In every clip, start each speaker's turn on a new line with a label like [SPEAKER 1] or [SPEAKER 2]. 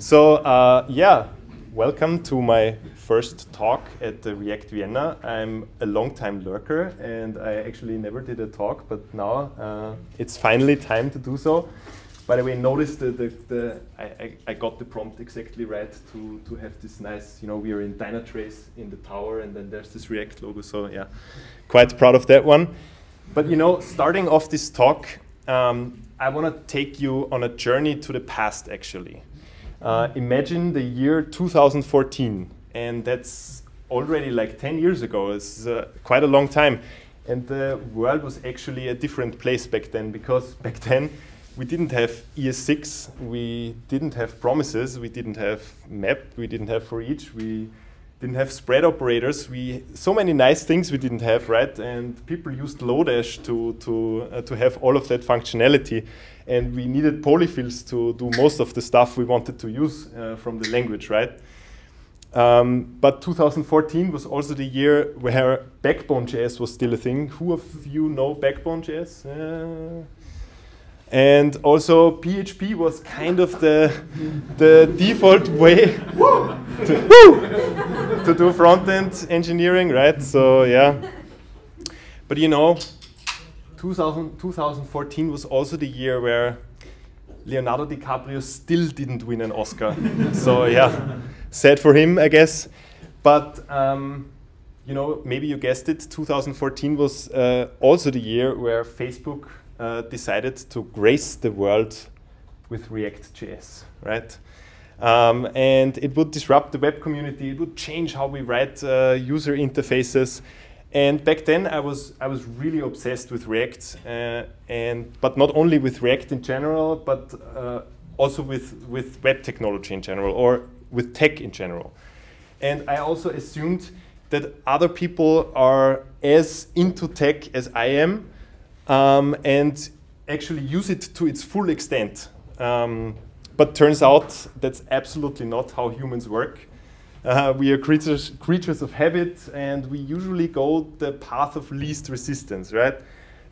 [SPEAKER 1] So uh, yeah, welcome to my first talk at the React Vienna. I'm a long-time lurker, and I actually never did a talk, but now uh, it's finally time to do so. By the way, notice that the, the I, I, got the prompt exactly right to, to have this nice, you know, we are in Dynatrace in the tower, and then there's this React logo. So yeah, quite proud of that one. But you know, starting off this talk, um, I want to take you on a journey to the past, actually. Uh, imagine the year 2014, and that's already like 10 years ago. It's uh, quite a long time. And the world was actually a different place back then because back then we didn't have ES6, we didn't have promises, we didn't have map, we didn't have for each, we didn't have spread operators. We so many nice things we didn't have, right? And people used Lodash to to uh, to have all of that functionality and we needed polyfills to do most of the stuff we wanted to use uh, from the language, right? Um, but 2014 was also the year where Backbone.js was still a thing. Who of you know Backbone.js? Uh, and also PHP was kind of the, the default way to, to do front-end engineering, right? So yeah. But you know, 2000, 2014 was also the year where Leonardo DiCaprio still didn't win an Oscar. so yeah, sad for him, I guess. But um, you know, maybe you guessed it. 2014 was uh, also the year where Facebook uh, decided to grace the world with React.js, right? Um, and it would disrupt the web community. It would change how we write uh, user interfaces. And back then, I was I was really obsessed with React, uh, and but not only with React in general, but uh, also with with web technology in general, or with tech in general. And I also assumed that other people are as into tech as I am, um, and actually use it to its full extent. Um, but turns out that's absolutely not how humans work. Uh, we are creatures, creatures of habit, and we usually go the path of least resistance, right?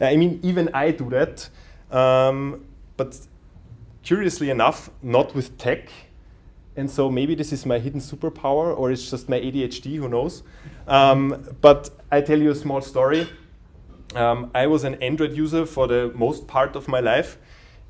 [SPEAKER 1] I mean, even I do that. Um, but curiously enough, not with tech. And so maybe this is my hidden superpower, or it's just my ADHD, who knows? Um, but I tell you a small story. Um, I was an Android user for the most part of my life.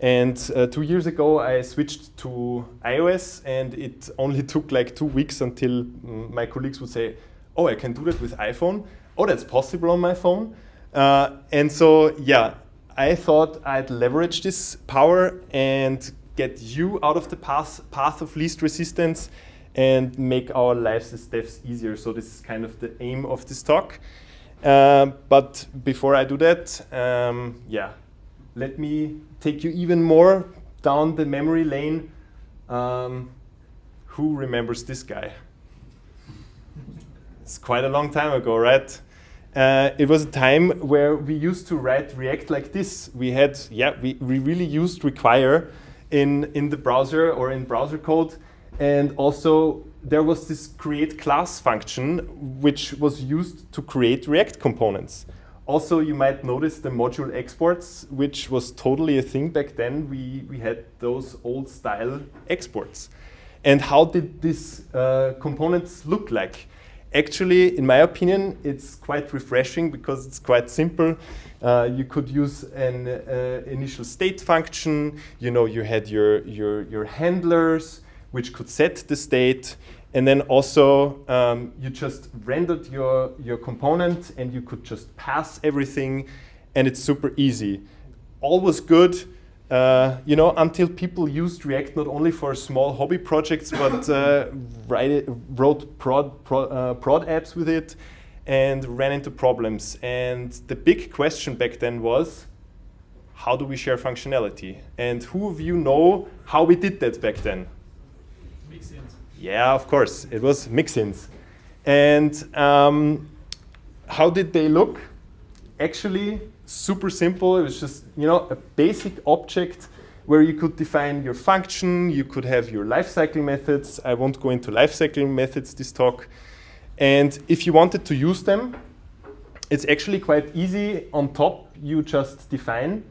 [SPEAKER 1] And uh, two years ago, I switched to iOS, and it only took like two weeks until my colleagues would say, "Oh, I can do that with iPhone. Oh, that's possible on my phone." Uh, and so, yeah, I thought I'd leverage this power and get you out of the path, path of least resistance and make our lives as devs easier. So this is kind of the aim of this talk. Uh, but before I do that, um, yeah, let me take you even more down the memory lane. Um, who remembers this guy? It's quite a long time ago, right? Uh, it was a time where we used to write React like this. We had, yeah, we, we really used require in, in the browser or in browser code. And also there was this create class function which was used to create React components. Also, you might notice the module exports, which was totally a thing back then. We, we had those old style exports. And how did these uh, components look like? Actually, in my opinion, it's quite refreshing because it's quite simple. Uh, you could use an uh, initial state function. You know, you had your, your, your handlers, which could set the state. And then also, um, you just rendered your, your component and you could just pass everything, and it's super easy. All was good, uh, you know, until people used React not only for small hobby projects, but uh, write, wrote prod, prod, uh, prod apps with it and ran into problems. And the big question back then was, how do we share functionality? And who of you know how we did that back then? Yeah, of course. It was mixins. And um, how did they look? Actually, super simple. It was just, you know, a basic object where you could define your function, you could have your lifecycle methods. I won't go into lifecycle methods this talk. And if you wanted to use them, it's actually quite easy. On top, you just define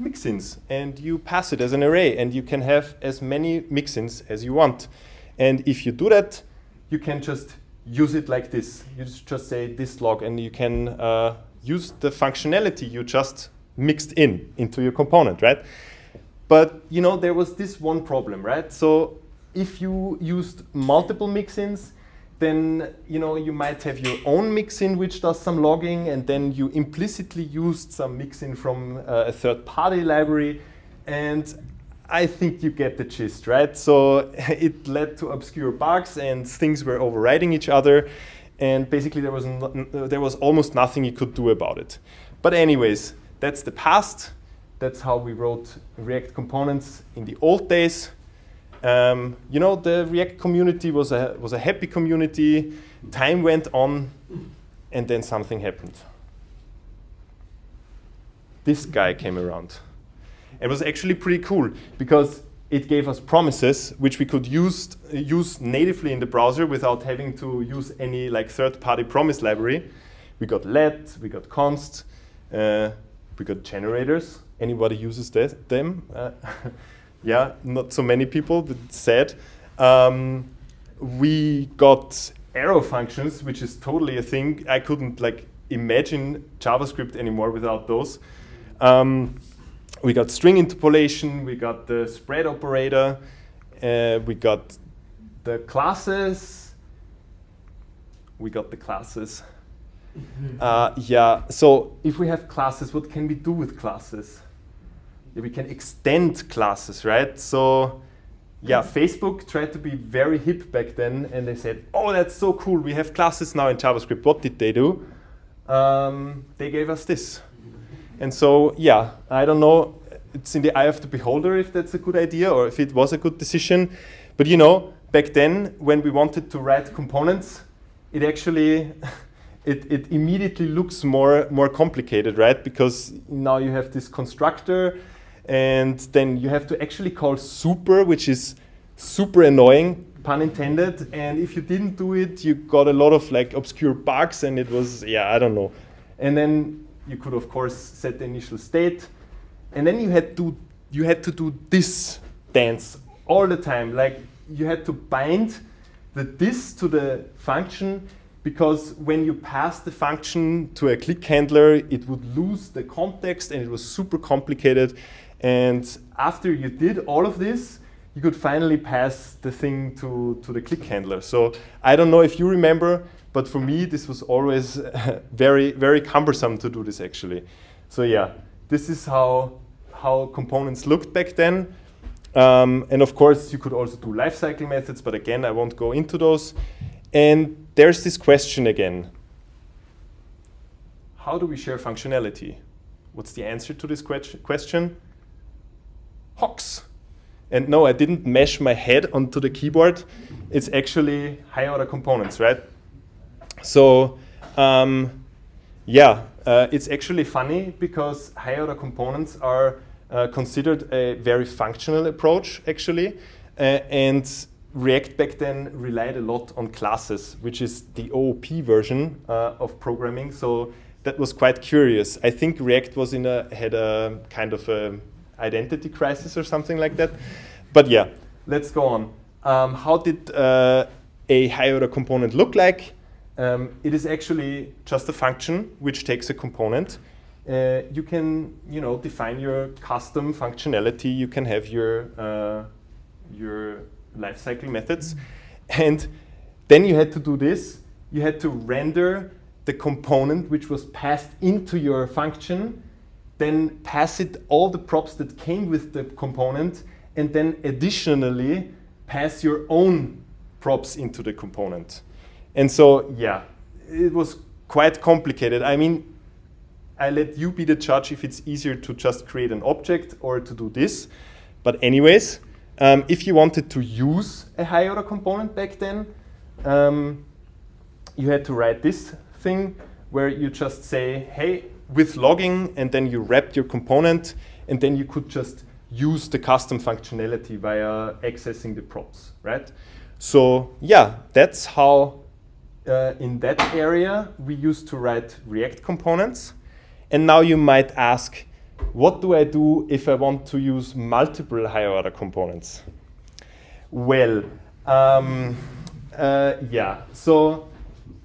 [SPEAKER 1] mixins and you pass it as an array and you can have as many mixins as you want. And if you do that, you can just use it like this. You just say this log and you can uh, use the functionality you just mixed in into your component, right? But you know, there was this one problem, right? So if you used multiple mixins, then you know you might have your own mixin which does some logging, and then you implicitly used some mixin from uh, a third-party library, and I think you get the gist, right? So it led to obscure bugs, and things were overriding each other, and basically there was there was almost nothing you could do about it. But anyways, that's the past. That's how we wrote React components in the old days. Um, you know, the React community was a, was a happy community. Time went on, and then something happened. This guy came around. It was actually pretty cool because it gave us promises which we could use, use natively in the browser without having to use any like third-party promise library. We got let, we got const, uh, we got generators. Anybody uses that, them? Uh, yeah, not so many people, but sad. Um, we got arrow functions, which is totally a thing. I couldn't like imagine JavaScript anymore without those. Um, we got string interpolation, we got the spread operator, uh, we got the classes, we got the classes. Uh, yeah, so if we have classes, what can we do with classes? yeah, we can extend classes, right? So yeah, Facebook tried to be very hip back then, and they said, "Oh, that's so cool! We have classes now in JavaScript." What did they do? Um, they gave us this, and so yeah, I don't know. It's in the eye of the beholder if that's a good idea or if it was a good decision. But you know, back then when we wanted to write components, it actually it, it immediately looks more more complicated, right? Because now you have this constructor and then you have to actually call super, which is super annoying, pun intended. And if you didn't do it, you got a lot of like obscure bugs, and it was yeah, I don't know. And then you could of course set the initial state, and then you had to you had to do this dance all the time. Like you had to bind the this to the function because when you pass the function to a click handler, it would lose the context and it was super complicated. And after you did all of this, you could finally pass the thing to, to the click handler. So I don't know if you remember, but for me, this was always very, very cumbersome to do this actually. So yeah, this is how, how components looked back then. Um, and of course, you could also do lifecycle methods, but again, I won't go into those. And there's this question again. How do we share functionality? What's the answer to this question? HOCs. And no, I didn't mesh my head onto the keyboard. It's actually higher order components, right? So um, yeah, uh, it's actually funny because higher order components are uh, considered a very functional approach, actually. Uh, and React back then relied a lot on classes, which is the OOP version uh, of programming. So that was quite curious. I think React was in a had a kind of a identity crisis or something like that. But yeah, let's go on. Um, how did uh, a higher order component look like? Um, it is actually just a function which takes a component. Uh, you can, you know, define your custom functionality. You can have your uh, your lifecycle methods, and then you had to do this. You had to render the component which was passed into your function then pass it all the props that came with the component, and then additionally pass your own props into the component. And so, yeah, it was quite complicated. I mean, I let you be the judge if it's easier to just create an object or to do this. But anyways, um, if you wanted to use a high order component back then, um, you had to write this thing where you just say, hey, with logging, and then you wrapped your component, and then you could just use the custom functionality via accessing the props, right? So yeah, that's how uh, in that area we used to write React components. And now you might ask, what do I do if I want to use multiple higher order components? Well, um, uh, yeah, so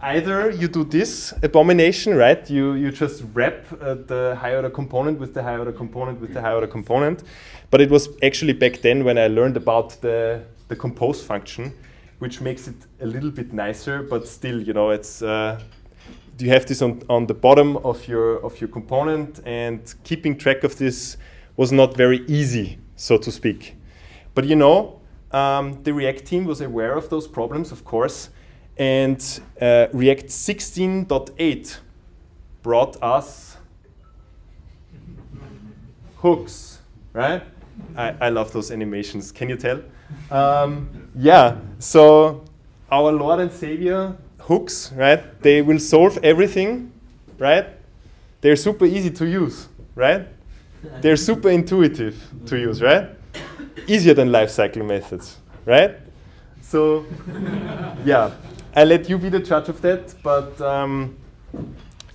[SPEAKER 1] either you do this abomination, right? You, you just wrap uh, the higher order component with the higher order component with the higher order component. But it was actually back then when I learned about the, the compose function, which makes it a little bit nicer, but still, you know, it's uh, you have this on, on the bottom of your of your component, and keeping track of this was not very easy, so to speak. But you know, um, the React team was aware of those problems, of course, and uh, React 16.8 brought us hooks, right? I, I love those animations. Can you tell? Um, yeah, so our Lord and Savior hooks, right? They will solve everything, right? They're super easy to use, right? They're super intuitive to use, right? Easier than lifecycle methods, right? So, yeah, I let you be the judge of that, but um,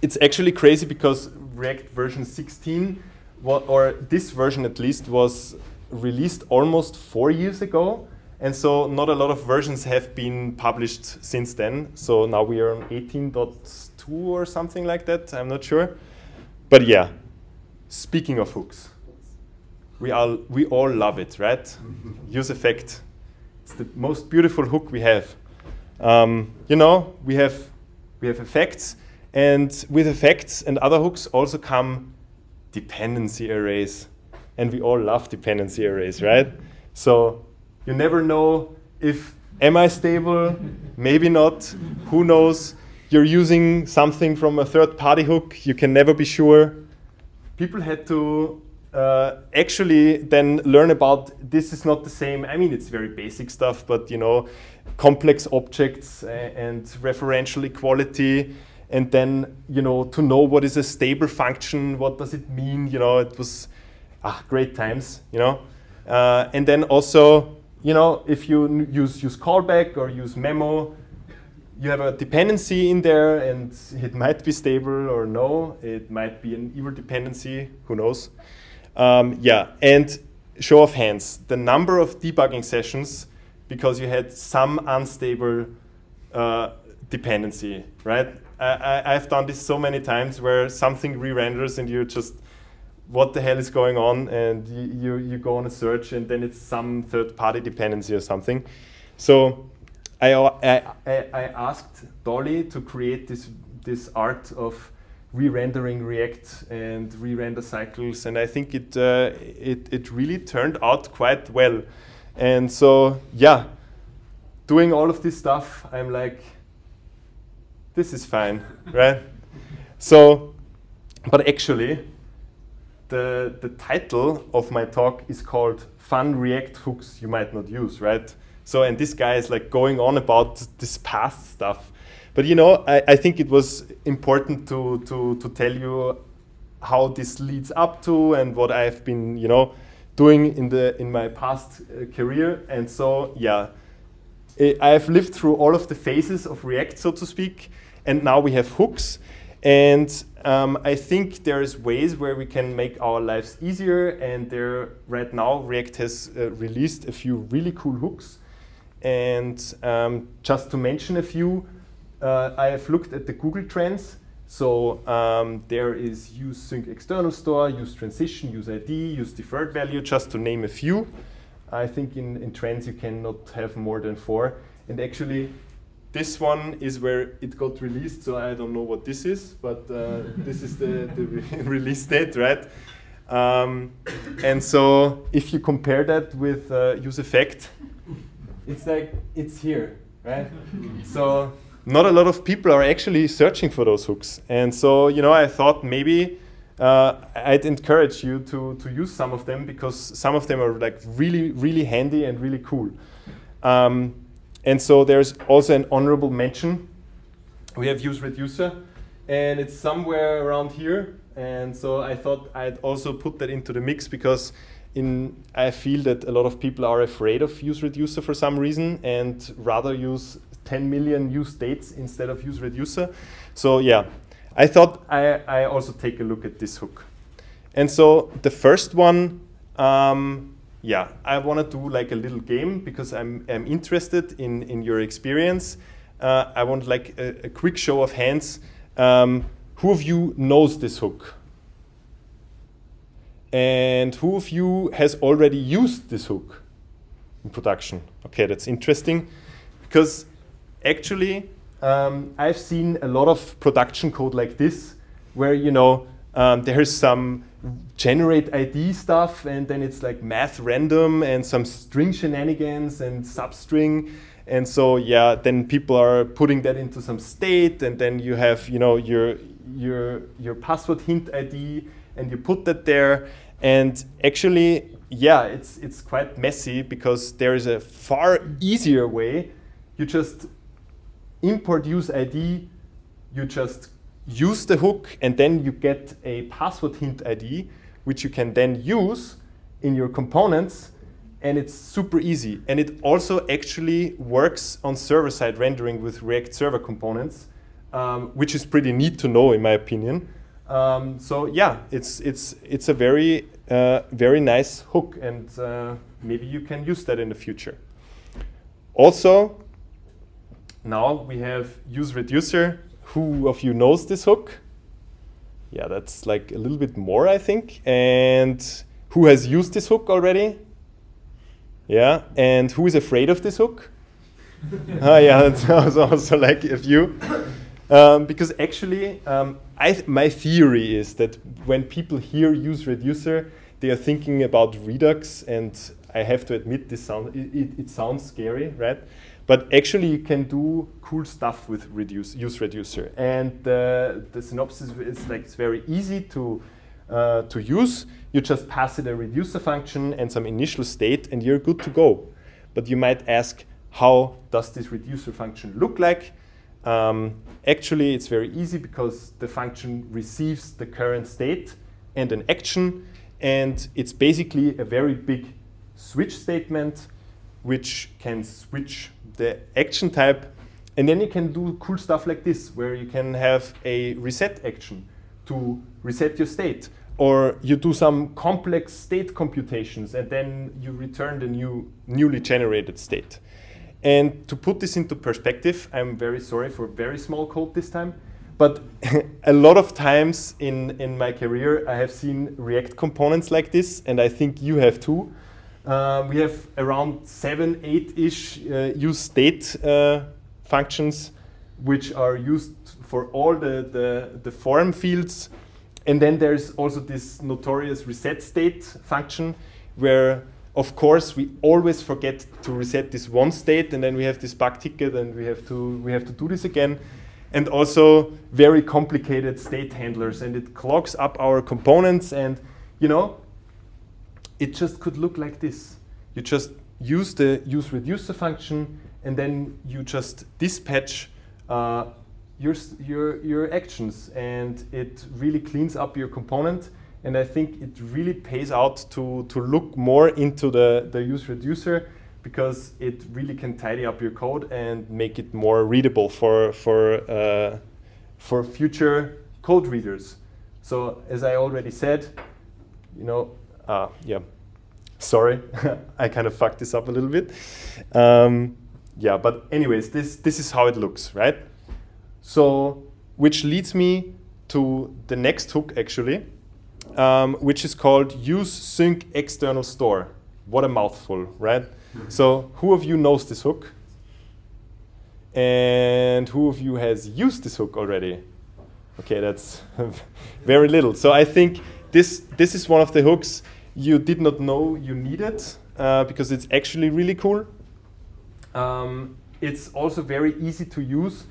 [SPEAKER 1] it's actually crazy because React version 16, or this version at least, was released almost four years ago. And so not a lot of versions have been published since then. So now we are on 18.2 or something like that. I'm not sure. But yeah, speaking of hooks, we all, we all love it, right? Use effect. It's the most beautiful hook we have. Um, you know, we have, we have effects. And with effects and other hooks also come dependency arrays and we all love dependency arrays, right? So you never know if am I stable, maybe not, who knows. You're using something from a third party hook, you can never be sure. People had to uh, actually then learn about this is not the same. I mean, it's very basic stuff, but you know, complex objects and referential equality, and then you know to know what is a stable function, what does it mean? You know, it was ah, great times, you know. Uh, and then also, you know, if you use, use callback or use memo, you have a dependency in there and it might be stable or no. It might be an evil dependency, who knows. Um, yeah, and show of hands, the number of debugging sessions because you had some unstable uh, dependency, right? I, have done this so many times where something re-renders and you just what the hell is going on and you, you, you, go on a search and then it's some third party dependency or something. So I, I, I asked DALL-E to create this, this art of re-rendering React and re-render cycles and I think it, uh, it, it really turned out quite well. And so, yeah, doing all of this stuff, I'm like, this is fine, right? So, but actually, the, the title of my talk is called Fun React Hooks You Might Not Use, right? So, and this guy is like going on about this past stuff. But you know, I, I think it was important to, to, to tell you how this leads up to and what I've been, you know, doing in, the, in my past uh, career. And so, yeah, I've lived through all of the phases of React, so to speak. And now we have hooks. And um, I think there's ways where we can make our lives easier. And there, right now, React has uh, released a few really cool hooks. And um, just to mention a few, uh, I have looked at the Google Trends. So um, there is use sync external store, use transition, use ID, use deferred value, just to name a few. I think in, in trends you cannot have more than four. And actually, this one is where it got released, so I don't know what this is, but uh, this is the, the re release date, right? Um, and so if you compare that with uh, use effect, it's like it's here, right? so not a lot of people are actually searching for those hooks. And so, you know, I thought maybe uh, I'd encourage you to, to use some of them because some of them are like really, really handy and really cool. Um, and so there's also an honorable mention. We have use reducer, and it's somewhere around here. And so I thought I'd also put that into the mix because in I feel that a lot of people are afraid of use reducer for some reason and rather use 10 million use states instead of use reducer. So yeah, I thought I, I also take a look at this hook. And so the first one, um, yeah, I want to do like a little game because I'm, I'm interested in, in your experience. Uh, I want like a, a, quick show of hands. Um, who of you knows this hook? And who of you has already used this hook in production? Okay, that's interesting because actually um, I've seen a lot of production code like this where you know um, there's some generate ID stuff and then it's like math random and some string shenanigans and substring. And so yeah then people are putting that into some state and then you have you know your your your password hint ID and you put that there. And actually yeah it's it's quite messy because there is a far easier way. You just import use ID you just use the hook and then you get a password hint ID which you can then use in your components and it's super easy. And it also actually works on server-side rendering with React Server components, um, which is pretty neat to know in my opinion. Um, so yeah, it's, it's, it's a very, uh, very nice hook and uh, maybe you can use that in the future. Also, now we have use reducer. Who of you knows this hook? Yeah, that's like a little bit more, I think. And who has used this hook already? Yeah, and who is afraid of this hook? oh yeah, that's also like a few. Um, because actually, um, my theory is that when people hear use reducer, they are thinking about Redux, and I have to admit, this sound it, it, it, sounds scary, right? But actually, you can do cool stuff with reduce, use reducer, and the the synopsis is like it's very easy to uh, to use. You just pass it a reducer function and some initial state, and you're good to go. But you might ask, how does this reducer function look like? Um, actually, it's very easy because the function receives the current state and an action, and it's basically a very big switch statement which can switch the action type. And then you can do cool stuff like this, where you can have a reset action to reset your state. Or you do some complex state computations and then you return the new newly generated state. And to put this into perspective, I'm very sorry for very small code this time, but a lot of times in, in my career, I have seen React components like this, and I think you have too. Uh, we have around seven, eight-ish uh, use state uh, functions, which are used for all the, the, the form fields. And then there's also this notorious reset state function where of course we always forget to reset this one state and then we have this bug ticket and we have to we have to do this again and also very complicated state handlers and it clogs up our components and you know it just could look like this you just use the use reducer function and then you just dispatch uh, your, your, your actions and it really cleans up your component. And I think it really pays out to, to look more into the, the use reducer because it really can tidy up your code and make it more readable for, for, uh, for future code readers. So as I already said, you know, uh, yeah, sorry, I kind of fucked this up a little bit. Um, yeah, but anyways, this, this is how it looks, right? So, which leads me to the next hook actually, um, which is called use sync external store. What a mouthful, right? so, who of you knows this hook? And who of you has used this hook already? Okay, that's very little. So I think this this is one of the hooks you did not know you needed uh, because it's actually really cool. Um, it's also very easy to use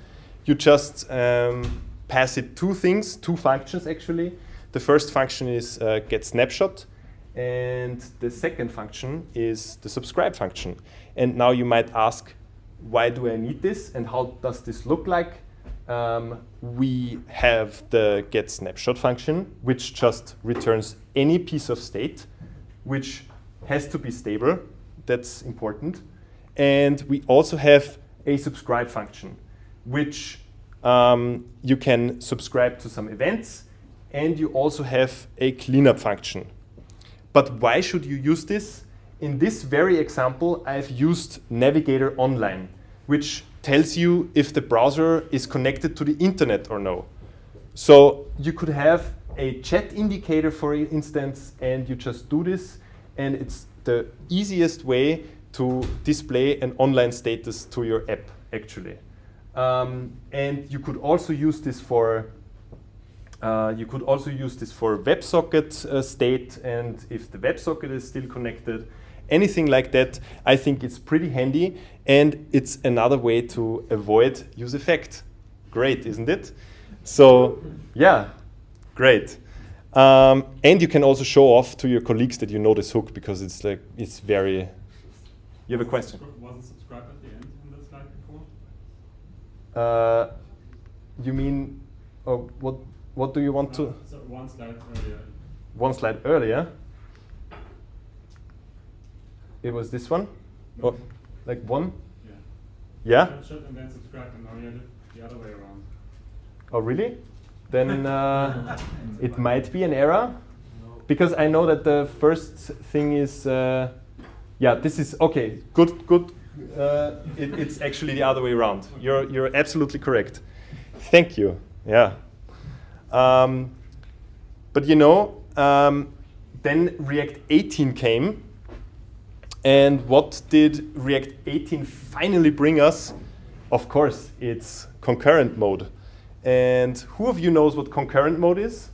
[SPEAKER 1] you just um, pass it two things, two functions actually. The first function is uh, get snapshot, and the second function is the subscribe function. And now you might ask, why do I need this, and how does this look like? Um, we have the get snapshot function, which just returns any piece of state, which has to be stable. That's important. And we also have a subscribe function which um, you can subscribe to some events and you also have a cleanup function. But why should you use this? In this very example, I've used Navigator Online, which tells you if the browser is connected to the internet or no. So you could have a chat indicator, for instance, and you just do this, and it's the easiest way to display an online status to your app, actually. Um, and you could also use this for uh, you could also use this for WebSocket uh, state, and if the WebSocket is still connected, anything like that, I think it's pretty handy, and it's another way to avoid use effect. Great, isn't it? So, yeah, great. Um, and you can also show off to your colleagues that you know this hook because it's like it's very. You have a question?
[SPEAKER 2] Wasn't subscribed at the end in the slide before?
[SPEAKER 1] Uh, you mean, oh, what? What do you want to?
[SPEAKER 2] So one slide earlier.
[SPEAKER 1] One slide earlier. It was this one,
[SPEAKER 2] No.
[SPEAKER 1] or like one?
[SPEAKER 2] Yeah.
[SPEAKER 1] Yeah.
[SPEAKER 2] And then subscribe, and now you it the other way around.
[SPEAKER 1] Oh, really? Then uh, it might be an error, because I know that the first thing is, uh, yeah, this is okay. Good, good. Uh, it, it's actually the other way around. You're you're absolutely correct. Thank you. Yeah. Um, but you know, um, then React 18 came, and what did React 18 finally bring us? Of course, it's concurrent mode. And who of you knows what concurrent mode is?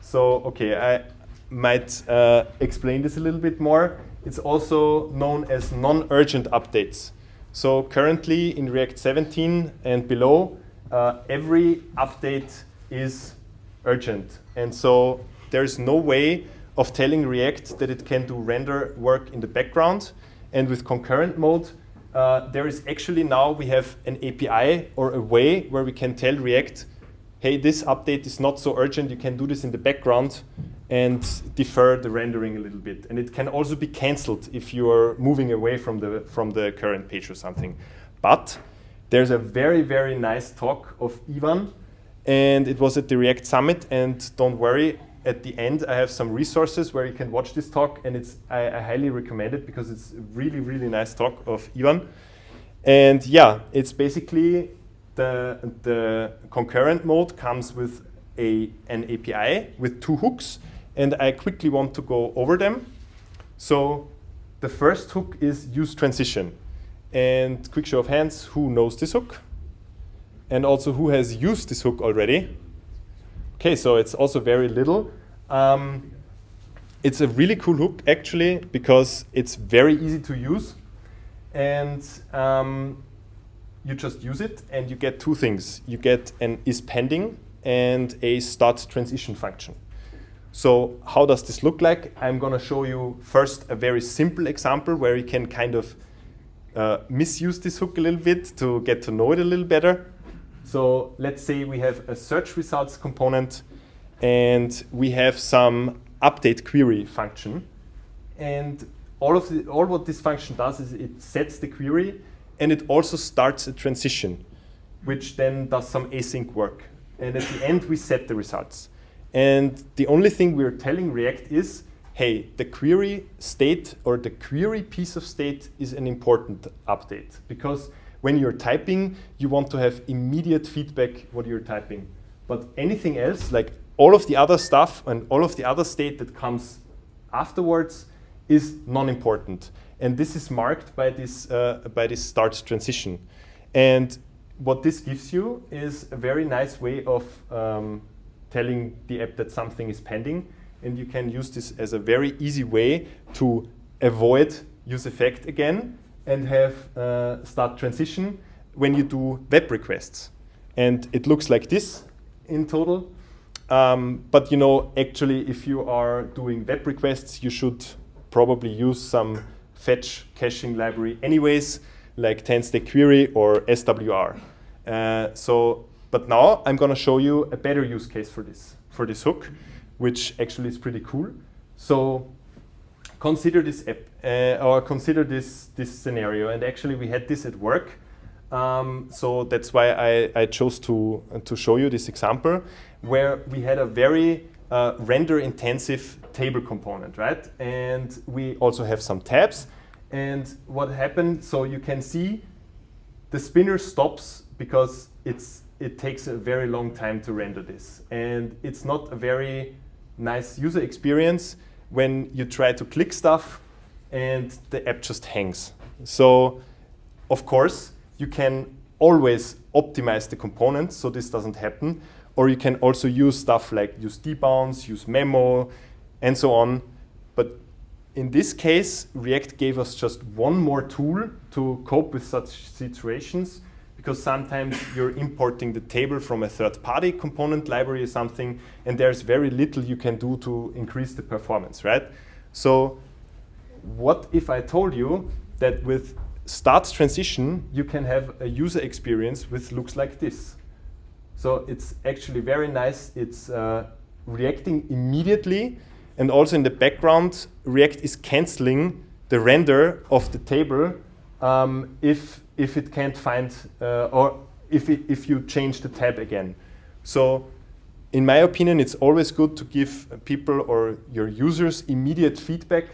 [SPEAKER 1] So, okay, I might uh, explain this a little bit more. It's also known as non-urgent updates. So currently in React 17 and below, uh, every update is urgent. And so there's no way of telling React that it can do render work in the background. And with concurrent mode, uh, there is actually now we have an API or a way where we can tell React, hey, this update is not so urgent. You can do this in the background and defer the rendering a little bit. And it can also be canceled if you are moving away from the, from the current page or something. But there's a very, very nice talk of Ivan, and it was at the React Summit. And don't worry, at the end, I have some resources where you can watch this talk, and it's I, I highly recommend it because it's a really, really nice talk of Ivan. And yeah, it's basically the, the concurrent mode comes with a, an API with two hooks, and I quickly want to go over them. So the first hook is use transition. And quick show of hands, who knows this hook? And also who has used this hook already? Okay, so it's also very little. Um, it's a really cool hook actually because it's very easy to use. And um, you just use it and you get two things. You get an is pending and a start transition function. So how does this look like? I'm going to show you first a very simple example where you can kind of uh, misuse this hook a little bit to get to know it a little better. So let's say we have a search results component and we have some update query function. And all of the, all what this function does is it sets the query and it also starts a transition, which then does some async work. And at the end, we set the results. And the only thing we're telling React is, hey, the query state or the query piece of state is an important update. Because when you're typing, you want to have immediate feedback what you're typing. But anything else, like all of the other stuff and all of the other state that comes afterwards is non-important. And this is marked by this, uh, by this start transition. And what this gives you is a very nice way of um, telling the app that something is pending. And you can use this as a very easy way to avoid use effect again and have uh, start transition when you do web requests. And it looks like this in total. Um, but you know, actually, if you are doing web requests, you should probably use some fetch caching library anyways, like TanStack Query or SWR. Uh, so, but now I'm going to show you a better use case for this, for this hook, which actually is pretty cool. So consider this app, uh, or consider this, this scenario. And actually we had this at work. Um, so that's why I, I chose to, to show you this example where we had a very uh, render intensive table component, right? And we also have some tabs. And what happened, so you can see the spinner stops because it's, it takes a very long time to render this. And it's not a very nice user experience when you try to click stuff and the app just hangs. So, of course, you can always optimize the components so this doesn't happen. Or you can also use stuff like use debounce, use memo, and so on. But in this case, React gave us just one more tool to cope with such situations because sometimes you're importing the table from a third-party component library or something, and there's very little you can do to increase the performance, right? So what if I told you that with start transition, you can have a user experience which looks like this? So it's actually very nice. It's uh, reacting immediately, and also in the background, React is canceling the render of the table um, if if it can't find uh, or if, it, if you change the tab again. So in my opinion, it's always good to give people or your users immediate feedback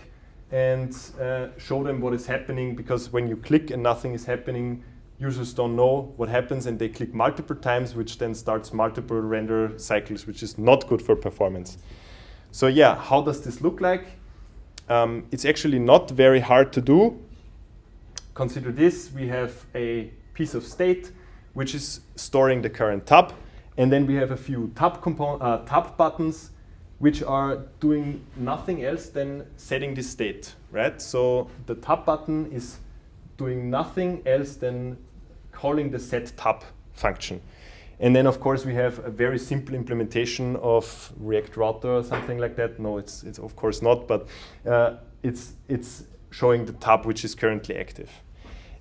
[SPEAKER 1] and uh, show them what is happening because when you click and nothing is happening, users don't know what happens and they click multiple times, which then starts multiple render cycles, which is not good for performance. So yeah, how does this look like? Um, it's actually not very hard to do consider this, we have a piece of state which is storing the current tab, and then we have a few tab, uh, tab buttons which are doing nothing else than setting this state, right? So the tab button is doing nothing else than calling the set tab function. And then, of course, we have a very simple implementation of React Router or something like that. No, it's, it's of course not, but uh, it's, it's showing the tab which is currently active.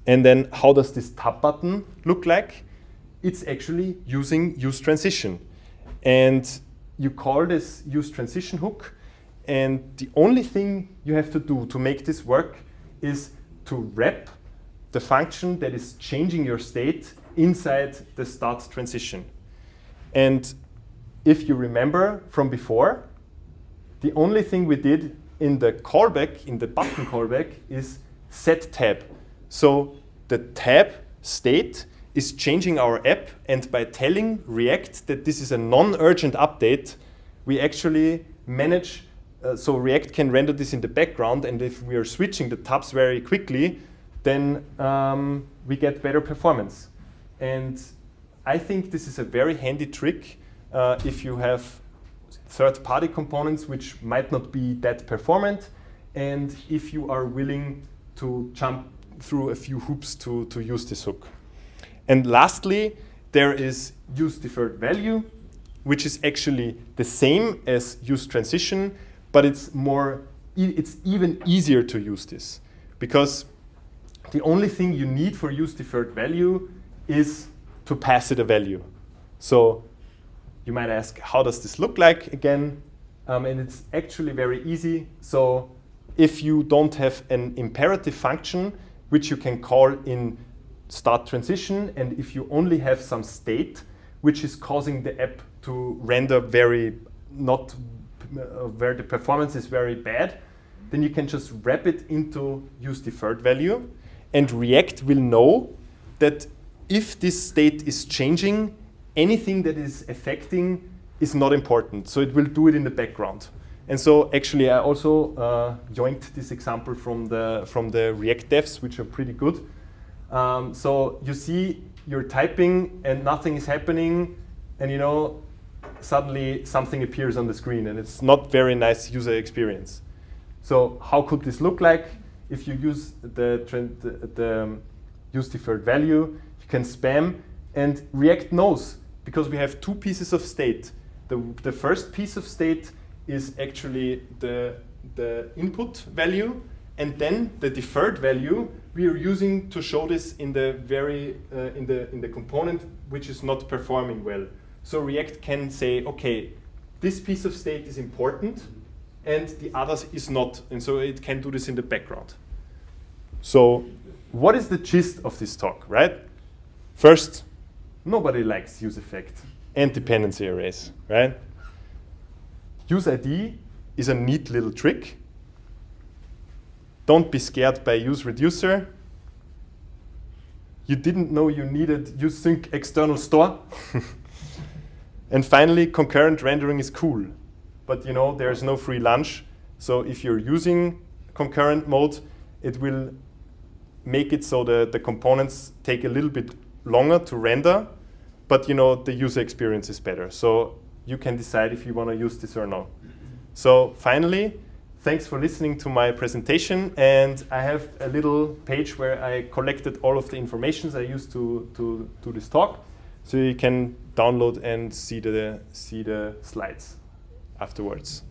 [SPEAKER 1] And then how does this tab button look like? It's actually using use transition. And you call this use transition hook. And the only thing you have to do to make this work is to wrap the function that is changing your state inside the start transition. And if you remember from before, the only thing we did in the callback, in the button callback, is set tab. So the tab state is changing our app, and by telling React that this is a non-urgent update, we actually manage, uh, so React can render this in the background, and if we are switching the tabs very quickly, then um, we get better performance. And I think this is a very handy trick uh, if you have third-party components which might not be that performant and if you are willing to jump through a few hoops to, to use this hook. And lastly, there is use deferred value, which is actually the same as use transition, but it's more, it's even easier to use this because the only thing you need for use deferred value is to pass it a value. So you might ask, how does this look like again? Um, and it's actually very easy. So if you don't have an imperative function which you can call in start transition, and if you only have some state which is causing the app to render very not uh, where the performance is very bad, then you can just wrap it into use deferred value, and React will know that if this state is changing, anything that is affecting is not important. So it will do it in the background. And so actually I also uh, joined this example from the, from the React devs, which are pretty good. Um, so you see you're typing and nothing is happening and you know suddenly something appears on the screen and it's not very nice user experience. So how could this look like? If you use the, the, the um, use deferred value, you can spam and React knows because we have two pieces of state. The, the first piece of state is actually the, the input value and then the deferred value we are using to show this in the very uh, in the in the component which is not performing well. So React can say, okay, this piece of state is important and the others is not, and so it can do this in the background. So what is the gist of this talk, right? First, nobody likes use effect and dependency arrays, right? Use ID is a neat little trick. Don't be scared by use reducer. You didn't know you needed use sync external store. and finally, concurrent rendering is cool. But you know, there's no free lunch. So if you're using concurrent mode, it will make it so the, the components take a little bit longer to render, but you know the user experience is better. So you can decide if you want to use this or not. So finally, thanks for listening to my presentation. And I have a little page where I collected all of the informations I used to, to do this talk. So you can download and see the, see the slides afterwards.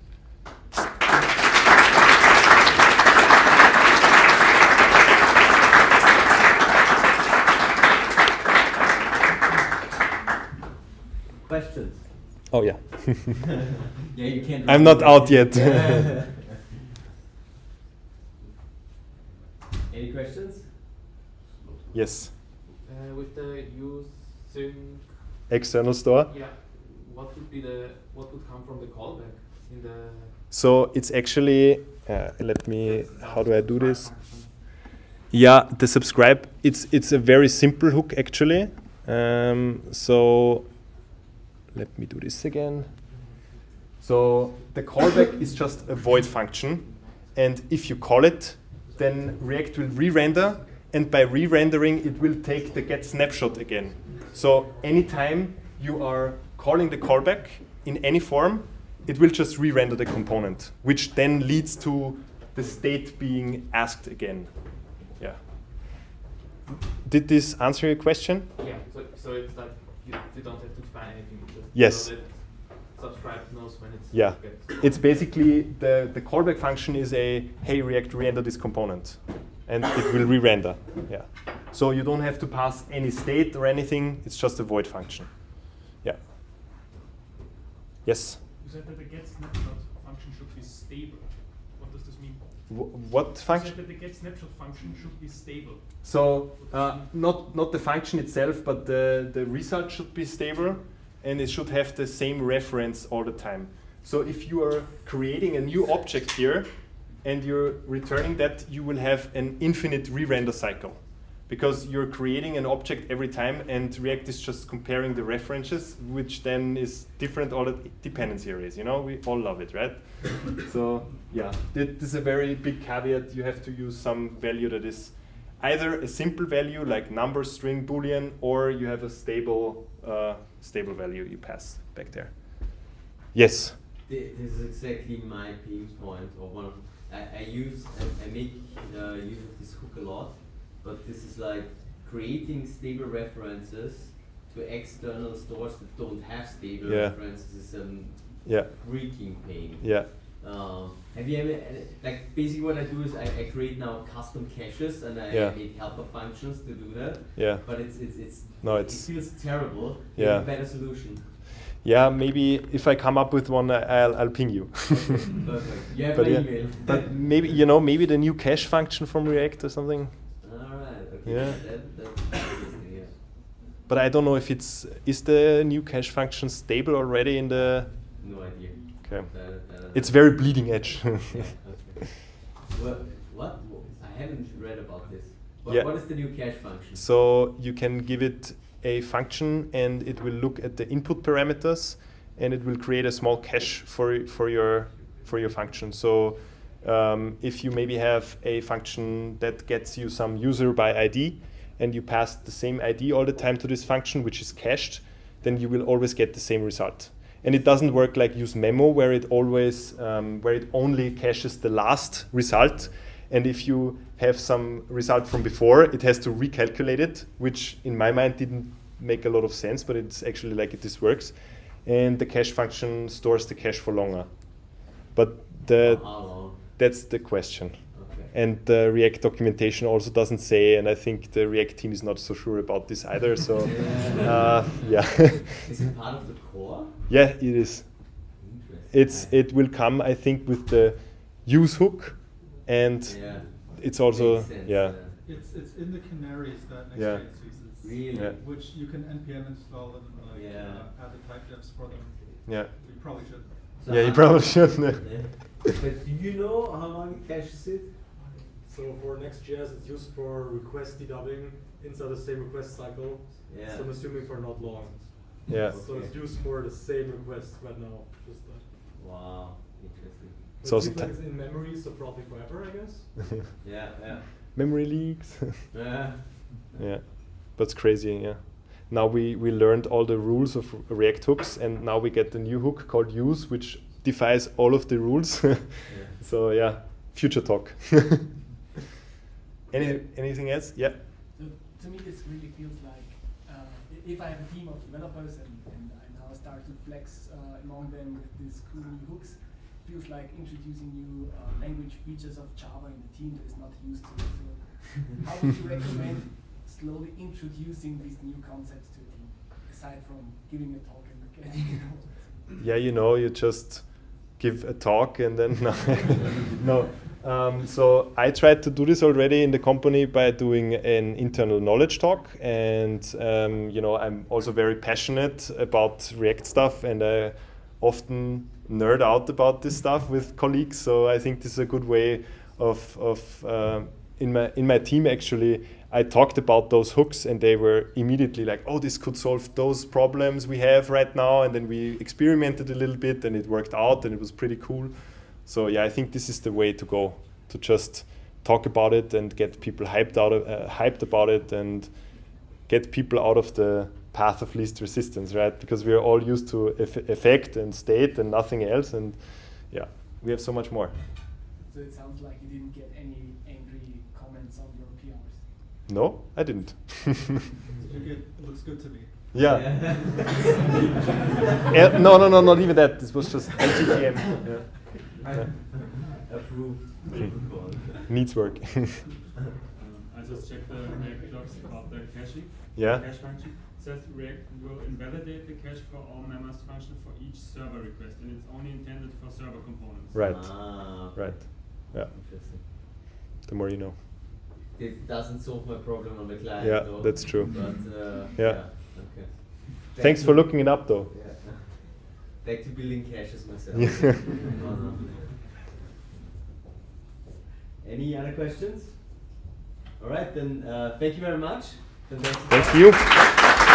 [SPEAKER 3] Questions?
[SPEAKER 1] Oh yeah.
[SPEAKER 3] Yeah, you can't.
[SPEAKER 1] I'm not out yet.
[SPEAKER 3] Any questions?
[SPEAKER 1] yes.
[SPEAKER 4] Uh, with the use sync,
[SPEAKER 1] External store.
[SPEAKER 4] yeah, what would be the what would come from the callback in the?
[SPEAKER 1] So it's actually, uh, let me, how do I do this? Yeah, the subscribe, it's, it's a very simple hook actually. Um, so let me do this again. So the callback is just a void function. And if you call it, then React will re-render. And by re-rendering, it will take the get snapshot again. So anytime you are calling the callback in any form, it will just re-render the component, which then leads to the state being asked again. Yeah. Did this answer your question?
[SPEAKER 4] Yeah, so, so it's like you, you don't have to define anything. You Just
[SPEAKER 1] Yes.
[SPEAKER 4] know that subscribe knows when it's
[SPEAKER 1] Yeah.
[SPEAKER 4] get-
[SPEAKER 1] It's basically the, the callback function is a hey React re-render this component, and it will re-render. Yeah. So you don't have to pass any state or anything. It's just a void function. Yeah. Yes.
[SPEAKER 2] You said that the get snapshot function should be stable. What does this mean?
[SPEAKER 1] Wh- what
[SPEAKER 2] You
[SPEAKER 1] function?
[SPEAKER 2] said that the get snapshot function should be stable.
[SPEAKER 1] So uh, not not the function itself, but the the result should be stable, and it should have the same reference all the time. So if you are creating a new object here, and you're returning that, you will have an infinite re-render cycle, because you're creating an object every time, and React is just comparing the references, which then is different all the dependency arrays. You know, we all love it, right? so yeah, this is a very big caveat. You have to use some value that is either a simple value like number, string, boolean, or you have a stable uh, stable value you pass back there. Yes.
[SPEAKER 3] This is exactly my pain point, or one of I, I use I, I make uh, use of this hook a lot, but this is like creating stable references to external stores that don't have stable
[SPEAKER 1] Yeah.
[SPEAKER 3] references is a
[SPEAKER 1] Yeah.
[SPEAKER 3] freaking pain.
[SPEAKER 1] Yeah.
[SPEAKER 3] Um, have you ever like basically what I do is I, I create now custom caches and I
[SPEAKER 1] Yeah.
[SPEAKER 3] make helper functions to do that.
[SPEAKER 1] Yeah.
[SPEAKER 3] But it's it's it's
[SPEAKER 1] No,
[SPEAKER 3] it feels terrible.
[SPEAKER 1] Yeah.
[SPEAKER 3] a better solution.
[SPEAKER 1] Yeah. Maybe if I come up with one, I'll I'll ping you.
[SPEAKER 3] Perfect. Have
[SPEAKER 1] but yeah,
[SPEAKER 3] email.
[SPEAKER 1] but maybe you know maybe the new cache function from React or something.
[SPEAKER 3] Okay.
[SPEAKER 1] Yeah.
[SPEAKER 3] That, that's yeah.
[SPEAKER 1] But I don't know if it's is the new cache function stable already in the.
[SPEAKER 3] No idea.
[SPEAKER 1] Okay. It's very bleeding edge.
[SPEAKER 3] Yeah, okay. Well, what? I haven't read about this. What,
[SPEAKER 1] Yeah.
[SPEAKER 3] what is the new cache function?
[SPEAKER 1] So you can give it a function and it will look at the input parameters and it will create a small cache for, for, your, for your function. So um, if you maybe have a function that gets you some user by ID and you pass the same ID all the time to this function, which is cached, then you will always get the same result. And it doesn't work like use memo where it always, um, where it only caches the last result. And if you have some result from before, it has to recalculate it, which in my mind didn't make a lot of sense, but it's actually like it this works. And the cache function stores the cache for longer. But the, that's the question.
[SPEAKER 3] Okay.
[SPEAKER 1] And the React documentation also doesn't say, and I think the React team is not so sure about this either. So, uh, yeah,
[SPEAKER 3] Is it part of the core?
[SPEAKER 1] Yeah, it is. It's it will come, I think, with the use hook, and
[SPEAKER 3] Yeah.
[SPEAKER 1] it's also
[SPEAKER 3] Makes sense,
[SPEAKER 1] yeah,
[SPEAKER 5] It's it's in the canaries that
[SPEAKER 1] Yeah.
[SPEAKER 5] Next.js uses.
[SPEAKER 3] Really?
[SPEAKER 1] Yeah.
[SPEAKER 5] which you can npm install and like,
[SPEAKER 3] Yeah.
[SPEAKER 5] uh, add the type defs for them.
[SPEAKER 1] Yeah.
[SPEAKER 5] you probably should.
[SPEAKER 3] So
[SPEAKER 1] yeah, you probably should.
[SPEAKER 3] Yeah. but do you know how long it caches it?
[SPEAKER 6] So for Next.js, it's used for request deduping inside the same request cycle.
[SPEAKER 3] Yeah.
[SPEAKER 6] So I'm assuming for not long.
[SPEAKER 1] Yeah.
[SPEAKER 6] So it's used for the same request right now. Just that.
[SPEAKER 3] Wow, interesting.
[SPEAKER 6] But
[SPEAKER 1] So it's
[SPEAKER 6] like in memory, so probably forever, I guess.
[SPEAKER 3] Yeah, yeah.
[SPEAKER 1] Memory leaks.
[SPEAKER 3] Yeah.
[SPEAKER 1] yeah, that's crazy. Yeah. Now we, we learned all the rules of React hooks, and now we get the new hook called use, which defies all of the rules. So yeah, future talk. Any, anything else? Yeah.
[SPEAKER 7] So to me, this really feels like i- if I have a team of developers and, and I now start to flex uh, among them with these cool new hooks, feels like introducing new uh, language features of Java in the team that is not used to. So how would you recommend slowly introducing these new concepts to a team, aside from giving a talk and getting
[SPEAKER 1] yeah, you know, you just give a talk and then no. Um, so I tried to do this already in the company by doing an internal knowledge talk, and um, you know, I'm also very passionate about React stuff, and I often nerd out about this stuff with colleagues. So I think this is a good way of of um in my in my team actually I talked about those hooks and they were immediately like, oh, this could solve those problems we have right now. And then we experimented a little bit and it worked out and it was pretty cool. So yeah, I think this is the way to go to just talk about it and get people hyped out of, uh, hyped about it and get people out of the path of least resistance, right? Because we are all used to eff- effect and state and nothing else. And yeah, we have so much more.
[SPEAKER 7] So it sounds like you didn't get any angry comments on your PRs.
[SPEAKER 1] No, I didn't.
[SPEAKER 5] It looks good to me.
[SPEAKER 1] yeah. Eh, no, no, no, not even that. This was just LGTM. Yeah. Yeah.
[SPEAKER 3] Approved.
[SPEAKER 1] Needs work.
[SPEAKER 8] Um, I just checked the React logs about the caching.
[SPEAKER 1] Yeah.
[SPEAKER 8] Cache function. It says React will invalidate the cache for all memoized function for each server request, and it's only intended for server components.
[SPEAKER 1] right.
[SPEAKER 3] Ah,
[SPEAKER 1] Right. Yeah.
[SPEAKER 3] Interesting.
[SPEAKER 1] The more you know.
[SPEAKER 3] It doesn't solve my problem on the client.
[SPEAKER 1] Yeah,
[SPEAKER 3] though,
[SPEAKER 1] that's true.
[SPEAKER 3] But uh,
[SPEAKER 1] Yeah.
[SPEAKER 3] Okay.
[SPEAKER 1] Thanks
[SPEAKER 3] to-
[SPEAKER 1] for looking it up, though.
[SPEAKER 3] Back to building caches myself. Any other questions? All right, then. Uh, thank you very much.
[SPEAKER 1] Thank you.